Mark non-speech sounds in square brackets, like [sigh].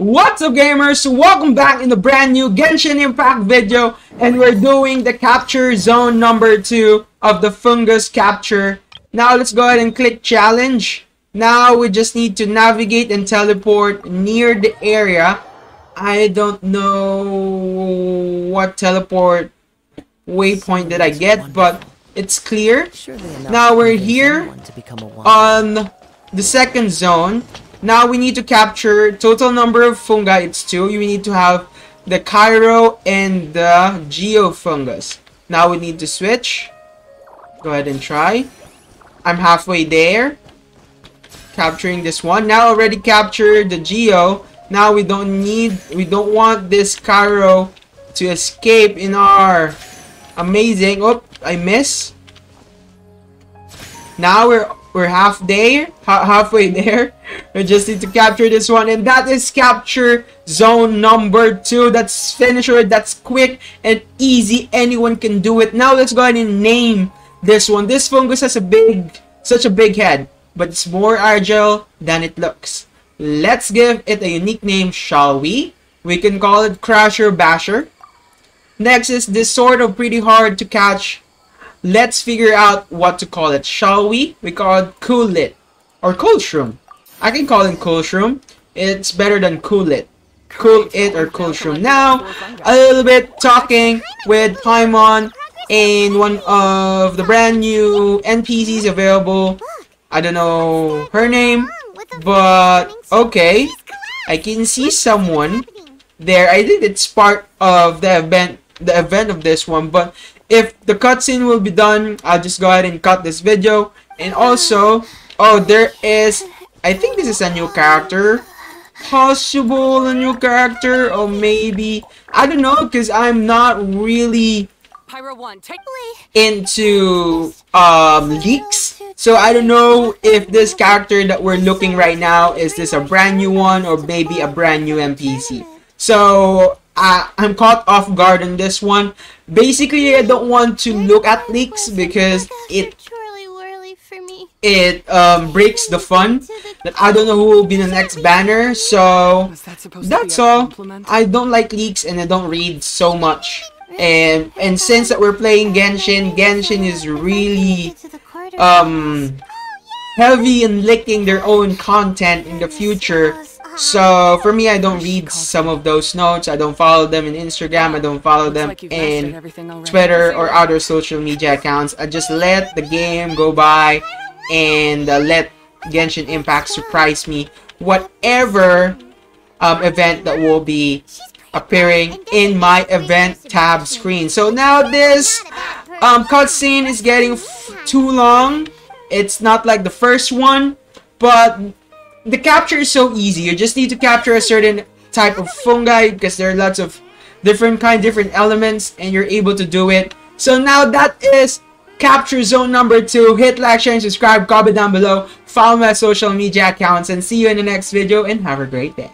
What's up gamers? Welcome back in the brand new Genshin Impact video and we're doing the capture zone number 2 of the fungus capture. Now let's go ahead and click challenge. Now we just need to navigate and teleport near the area. I don't know what teleport waypoint did I get but it's clear. Now we're here on the second zone. Now we need to capture total number of fungi. It's two. We need to have the Cryo and the Geofungus. Now we need to switch. Go ahead and try. I'm halfway there. Capturing this one. Now already captured the Geo. Now we don't need, we don't want this Cryo to escape in our amazing. Oh, I miss. Now we're we're half there, ha halfway there. [laughs] We just need to capture this one, and that is capture zone number two. That's finisher. That's quick and easy. Anyone can do it. Now let's go ahead and name this one. This fungus has a big, such a big head, but it's more agile than it looks. Let's give it a unique name, shall we? We can call it Crasher Basher. Next is this sort of pretty hard to catch Let's figure out what to call it, shall we? We call it Coolit or Cool Shroom. I can call it Cool Shroom. It's better than Cool It. Cool It or Cool Shroom. Now, a little bit talking with Paimon in one of the brand new NPCs available. I don't know her name, but okay. I can see someone there. I think it's part of the event, the event of this one, but if the cutscene will be done, I'll just go ahead and cut this video. And also, oh, there is, I think this is a new character. Possible a new character, or maybe, I don't know, because I'm not really into um, leaks. So I don't know if this character that we're looking right now, is this a brand new one or maybe a brand new NPC. So uh, I'm caught off guard on this one. Basically, I don't want to look at leaks because it it um, breaks the fun. That I don't know who will be the next banner. So that's all. I don't like leaks and I don't read so much. And and since that we're playing Genshin, Genshin is really um heavy in licking their own content in the future. So for me, I don't read some of those notes. I don't follow them in Instagram. I don't follow them in Twitter or other social media accounts. I just let the game go by and uh, let Genshin Impact surprise me. Whatever um, event that will be appearing in my event tab screen. So now this um, cutscene is getting too long. It's not like the first one, but the capture is so easy. You just need to capture a certain type of fungi because there are lots of different kind, different elements, and you're able to do it. So now that is capture zone number two. Hit like, share, and subscribe. Comment down below. Follow my social media accounts, and see you in the next video. And have a great day.